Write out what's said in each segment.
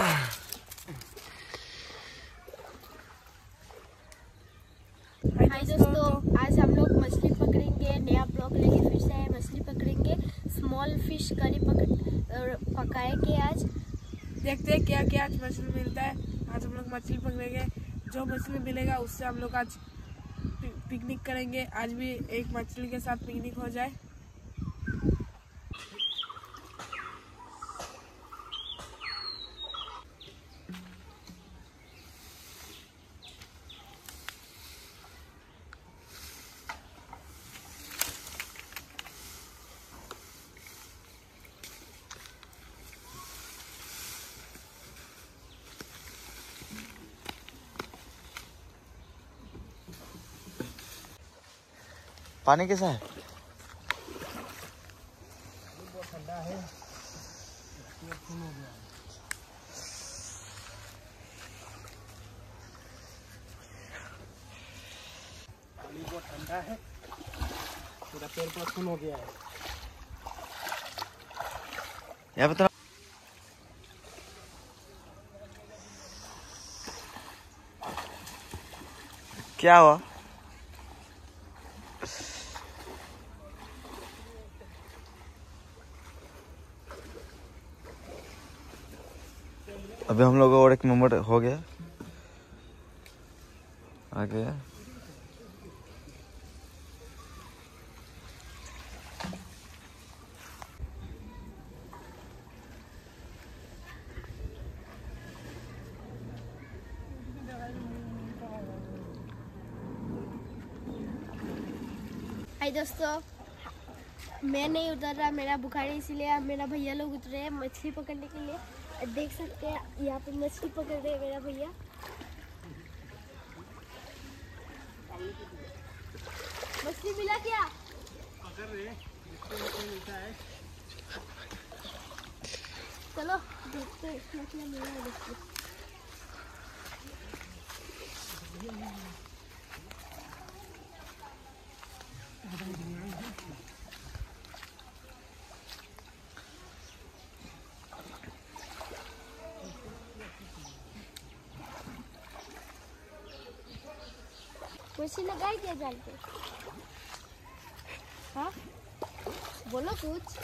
हाय दोस्तों, आज हम लोग मछली पकड़ेंगे, नया ब्लॉग लेके फिर से मछली पकड़ेंगे। स्मॉल फ़िश करी पकाएँगे आज। देखते हैं क्या क्या आज मछली मिलता है। आज हम लोग मछली पकड़ेंगे। जो मछली मिलेगा उससे हम लोग आज पिकनिक करेंगे। आज भी एक मछली के साथ पिकनिक हो जाए। पानी कैसा है? ठंडा है पूरा पेड़ पर खून हो गया है यहाँ पे तो क्या हुआ? अभी हम लोग और एक मेंबर हो गया। आ गया। दोस्तों, मैं नहीं उतर रहा, मेरा बुखार इसीलिए मेरा भैया लोग उतरे हैं मछली पकड़ने के लिए। देख सकते हैं, यहाँ पे मछली पकड़ रहे हैं मेरा भैया। मछली मिला क्या? चलो, देखते हैं मछली मिला है देखते हैं। मछली लगाई क्या जाल पे हाँ बोलो कुछ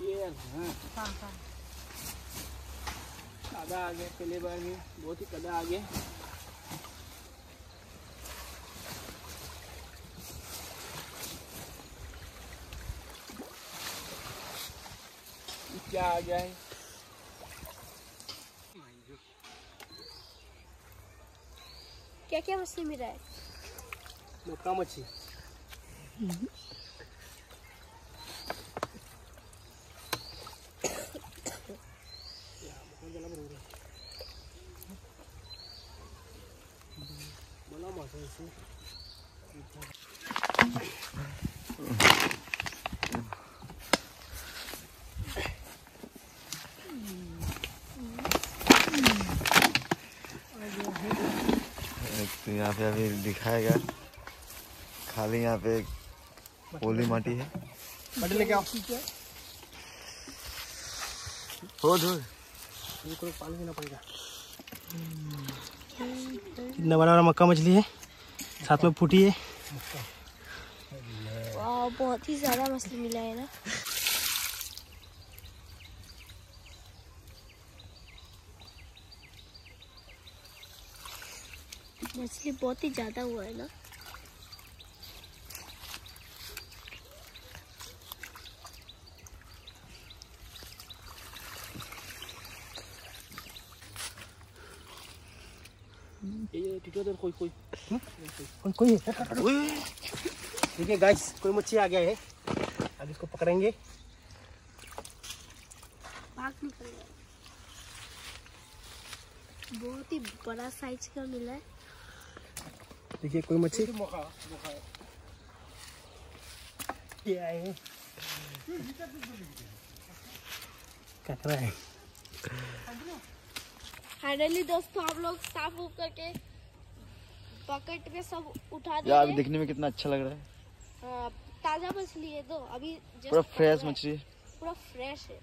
ये हाँ कदा आ गया पहले बार में बहुत ही कदा आ गया क्या आ गया है? क्या क्या मछली मिला है? मक्का मच्छी बना मौसम से एक तो यहाँ पे अभी दिखाएगा खाली यहाँ पे पोली माटी है। बट लेके आओ। हो धो। पानी देना पड़ेगा। कितना बड़ा बड़ा मक्का मछली है। साथ में फूटी है बहुत ही ज़्यादा मछली मिला है ना। मछली बहुत ही ज़्यादा हुआ है ना। ये तो कोई कोई कोई कोई। ठीक है गाइस कोई मच्छी आ गया है। अब इसको पकड़ेंगे। बहुत ही बड़ा साइज़ का मिला है। देखिए कोई मच्छी। ये आए हैं। कतरा है। फाइनली दोस्तों हम लोग साफ़ करके पकड़ में सब उठा यार अभी दिखने में कितना अच्छा लग रहा है। हाँ, ताज़ा मछली है तो अभी पूरा फ्रेश मछली। पूरा फ्रेश है।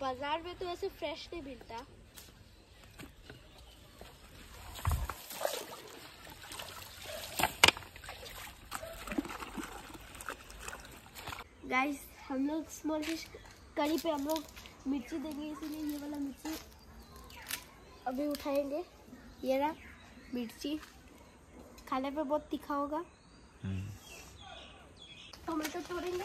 बाज़ार में तो ऐसे फ्रेश नहीं मिलता। गाइस हम लोग स्मॉल फ़िश करी पे हम लोग मिर्ची देंगे इसीलिए ये वाला मिर्ची अभी उठाएँगे। ये रहा मिर्ची। खाने पे बहुत तीखा होगा। टोमेटो तोड़ेंगे।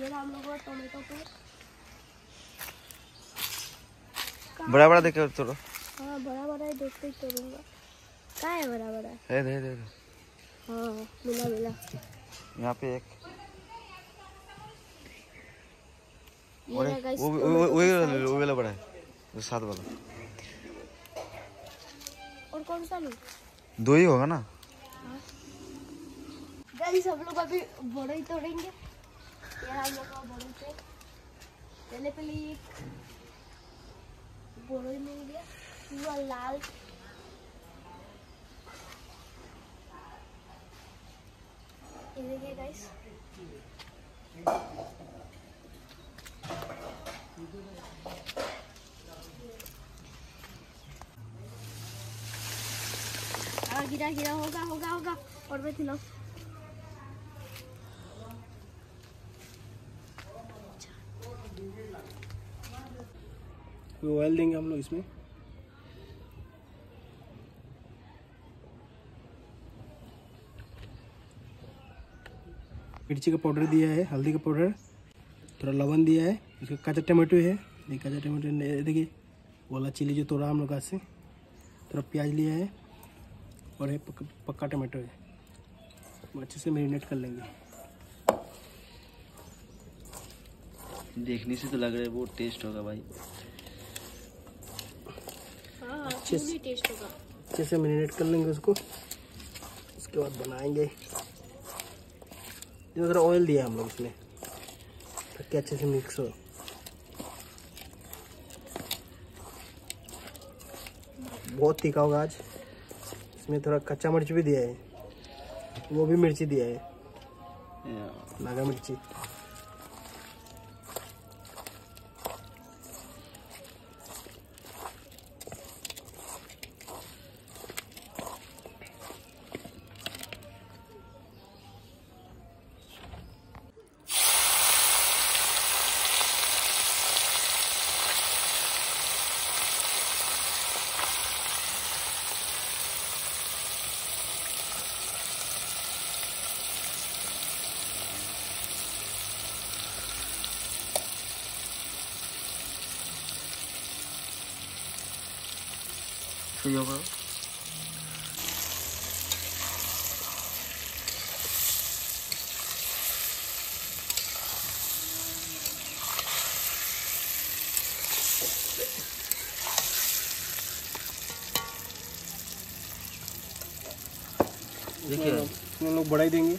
ये हम लोगों टोमेटो पे। बड़ा बड़ा देखे तोड़ो हाँ बड़ा बड़ा है देखते ही तोड़ूँगा। कहाँ है बड़ा बड़ा है दे दे दे। हाँ मिला मिला। यहाँ पे एक ये और वो वो- वही size। वो वाला बड़ा है। सात वाला। और कौन सा लूँ? दो ही होगा ना? गाइस हम लोग अभी बड़े ही तोड़ेंगे। ये हम लोग का बड़े से। पहले पहले एक बड़े मिल गया। पूरा लाल। ये देखिए गाइस। हाँ गिरा गिरा, होगा होगा होगा। और मैं कोई ऑयल देंगे हम लोग इसमें। मिर्ची का पाउडर दिया है, हल्दी का पाउडर थोड़ा लवन दिया है इसका कच्चा टमाटो है। ये कच्चा टमाटो ने- देखिए वाला चिली जो तोड़ा हम लोग आज से थोड़ा प्याज लिया है और ये पक, पक्का टमाटो है। हम अच्छे से मेरीनेट कर लेंगे। देखने से तो लग रहा है वो टेस्ट होगा भाई। हाँ अच्छे टेस्ट होगा। अच्छे से मेरीनेट कर लेंगे उसको। उसके बाद बनाएँगे। थोड़ा ऑयल दिया हम लोग इसमें। ताकि अच्छे से मिक्स हो। बहुत तीखा होगा आज। इसमें थोड़ा कच्चा मिर्च भी दिया है। वो भी मिर्ची दिया है। नागा मिर्ची। सही होगा देखिए। हम लोग बढ़ाई देंगे।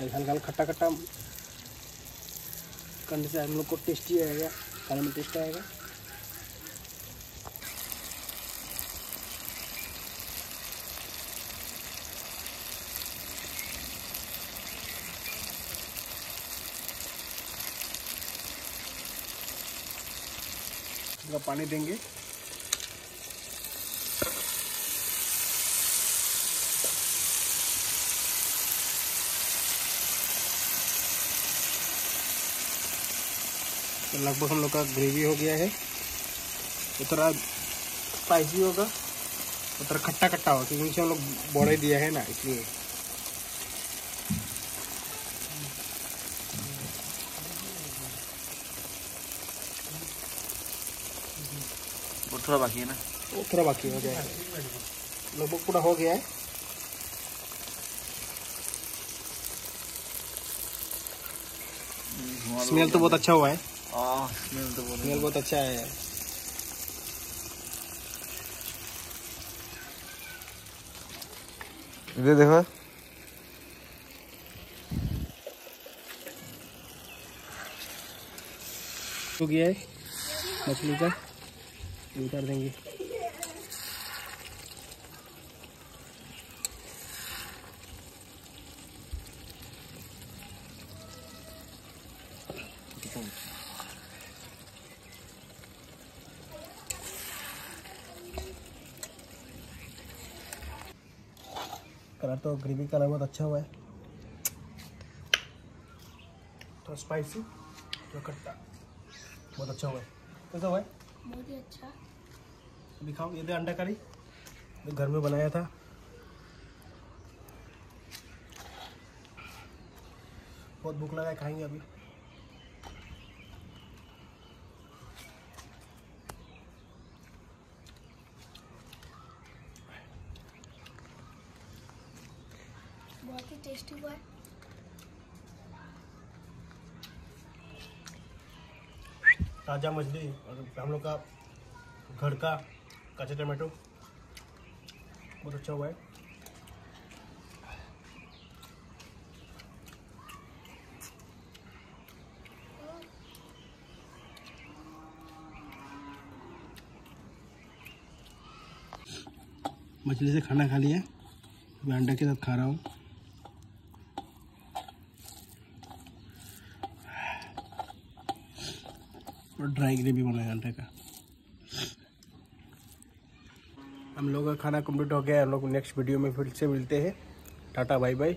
हल्का हल्का खट्टा खट्टा। करने से हम लोग को टेस्टी आएगा खाने में टेस्ट आएगा। थोड़ा पानी देंगे। तो लगभग हम लोग का ग्रेवी हो गया है। ये थोड़ा स्पाइसी होगा और थोड़ा खट्टा खट्टा होगा, क्योंकि हम लोग बड़े दिया है ना, इसलिए। थोड़ा बाकी है ना थोड़ा बाकी हो जाएगा लगभग पूरा हो गया है स्मेल तो बहुत अच्छा हुआ है स्मेल तो बहुत स्मेल बहुत अच्छा है इधर देखो हो गया है मछली का उतार देंगे। कलर तो ग्रेवी कलर बहुत अच्छा हुआ है। थोड़ा स्पाइसी थोड़ा खट्टा बहुत अच्छा हुआ है। कैसा हुआ है? बहुत ही अच्छा। दिखाओ ये अंडा करी, जो घर में बनाया था। बहुत भूख लगा है, खाएँगे अभी बहुत ही टेस्टी हुआ है ताज़ा मछली और हम लोग का घर का कच्चा टमाटो। बहुत अच्छा हुआ है। मछली से खाना खा लिया। मैं अंडा के साथ खा रहा हूँ। और ड्राई ग्रेवी बनाया अंडे का। हम लोग का खाना कंप्लीट हो गया हम लोग नेक्स्ट वीडियो में फिर से मिलते हैं। Tata bye bye